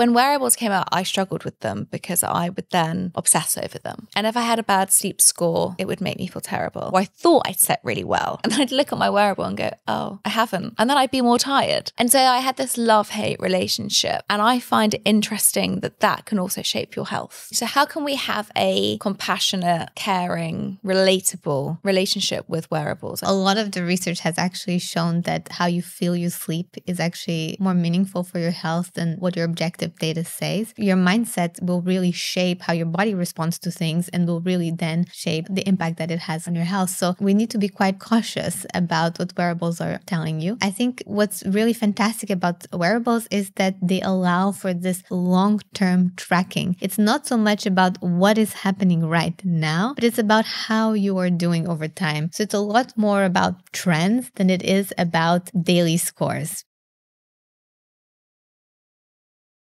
when wearables came out, I struggled with them because I would then obsess over them. And if I had a bad sleep score, it would make me feel terrible. Or I thought I'd slept really well. And then I'd look at my wearable and go, oh, I haven't. And then I'd be more tired. And so I had this love hate relationship. And I find it interesting that that can also shape your health. So, how can we have a compassionate, caring, relatable relationship with wearables? A lot of the research has actually shown that how you feel you sleep is actually more meaningful for your health than what your objective data says. Your mindset will really shape how your body responds to things and will really then shape the impact that it has on your health. So, we need to be quite cautious about what wearables are telling you. I think what's really fantastic about wearables is that they allow for this long term tracking. It's not so much about what is happening right now, but it's about how you are doing over time. So it's a lot more about trends than it is about daily scores.